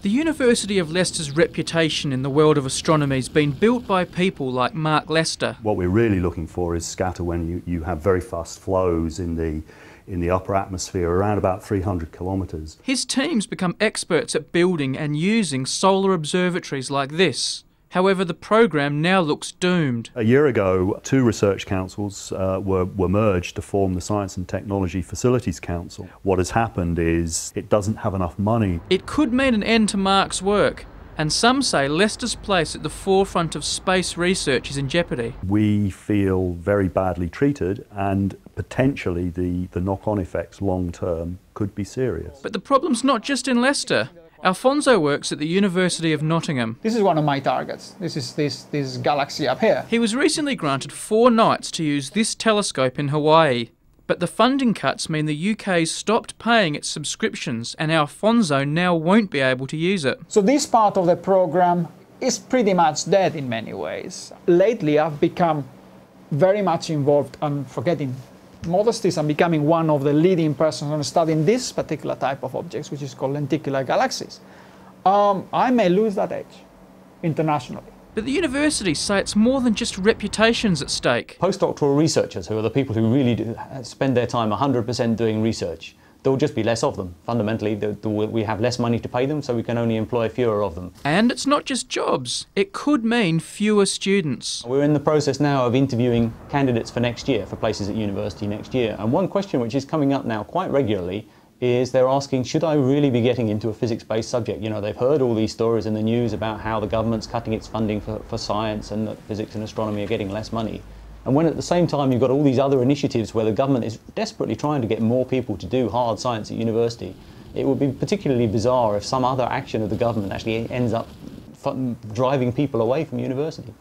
The University of Leicester's reputation in the world of astronomy has been built by people like Mark Lester. What we're really looking for is scatter when you, you have very fast flows in the in the upper atmosphere around about 300 kilometres. His team's become experts at building and using solar observatories like this. However, the program now looks doomed. A year ago, two research councils uh, were, were merged to form the Science and Technology Facilities Council. What has happened is it doesn't have enough money. It could mean an end to Mark's work, and some say Leicester's place at the forefront of space research is in jeopardy. We feel very badly treated, and potentially the, the knock on effects long term could be serious. But the problem's not just in Leicester. Alfonso works at the University of Nottingham. This is one of my targets. This is this this galaxy up here. He was recently granted four nights to use this telescope in Hawaii. But the funding cuts mean the UK's stopped paying its subscriptions and Alfonso now won't be able to use it. So this part of the program is pretty much dead in many ways. Lately I've become very much involved on forgetting modesty I'm becoming one of the leading persons on studying this particular type of objects, which is called lenticular galaxies. Um, I may lose that edge internationally. But the universities say it's more than just reputations at stake. Postdoctoral researchers, who are the people who really do, spend their time 100% doing research, there will just be less of them. Fundamentally, the, the, we have less money to pay them, so we can only employ fewer of them. And it's not just jobs, it could mean fewer students. We're in the process now of interviewing candidates for next year, for places at university next year. And one question which is coming up now quite regularly is they're asking, should I really be getting into a physics-based subject? You know, they've heard all these stories in the news about how the government's cutting its funding for, for science and that physics and astronomy are getting less money. And when at the same time you've got all these other initiatives where the government is desperately trying to get more people to do hard science at university, it would be particularly bizarre if some other action of the government actually ends up driving people away from university.